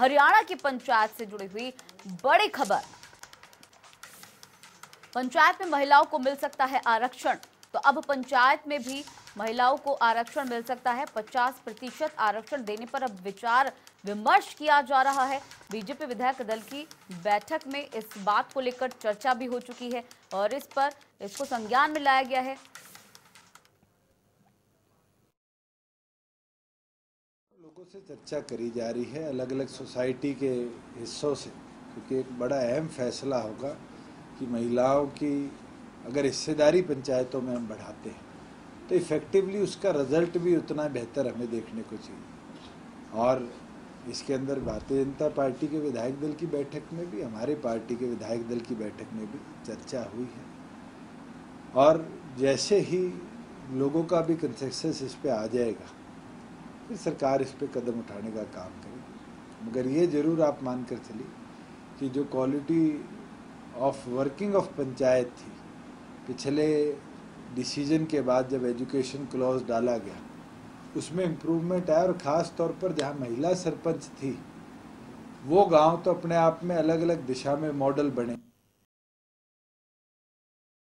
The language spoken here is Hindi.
हरियाणा की पंचायत से जुड़ी हुई बड़ी खबर। पंचायत में महिलाओं को मिल सकता है आरक्षण। तो अब पंचायत में भी महिलाओं को आरक्षण मिल सकता है। 50 प्रतिशत आरक्षण देने पर अब विचार विमर्श किया जा रहा है। बीजेपी विधायक दल की बैठक में इस बात को लेकर चर्चा भी हो चुकी है और इस पर इसको संज्ञान में लाया गया है। लोगों से चर्चा करी जा रही है अलग अलग सोसाइटी के हिस्सों से, क्योंकि एक बड़ा अहम फैसला होगा कि महिलाओं की अगर हिस्सेदारी पंचायतों में हम बढ़ाते हैं तो इफ़ेक्टिवली उसका रिज़ल्ट भी उतना बेहतर हमें देखने को चाहिए। और इसके अंदर भारतीय जनता पार्टी के विधायक दल की बैठक में भी, हमारे पार्टी के विधायक दल की बैठक में भी चर्चा हुई है। और जैसे ही लोगों का भी कंसेंसस इस पर आ जाएगा फिर सरकार इस पर कदम उठाने का काम करेगी मगर ये ज़रूर आप मान कर चलिए कि जो quality of working of panchayat थी, पिछले डिसीज़न के बाद जब एजुकेशन क्लॉज डाला गया, उसमें इम्प्रूवमेंट आया और ख़ास तौर पर जहाँ महिला सरपंच थी, वो गाँव तो अपने आप में अलग अलग दिशा में मॉडल बने।